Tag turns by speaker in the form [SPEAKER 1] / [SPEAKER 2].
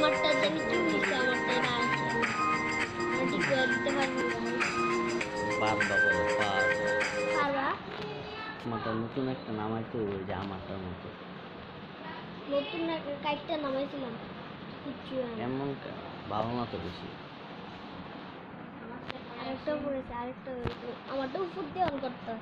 [SPEAKER 1] আমারটা আমি কি হয়েছে আমারটা না আছে আমি ঠিক করে দিতে পারব
[SPEAKER 2] পারবা বলো পারবা
[SPEAKER 1] পারবা?
[SPEAKER 2] আমারটা নতুন একটা নামাইতে ওই যে আমারটার মতো।
[SPEAKER 1] নতুন একটা কাইটটা নামাইছিলাম কিচ্ছু
[SPEAKER 2] এমন কা- ভালো না তো বেশি।
[SPEAKER 1] আরেকটা পড়েছে আরেকটা হয়েছে। আমারটা উপর দিয়ে অন করতে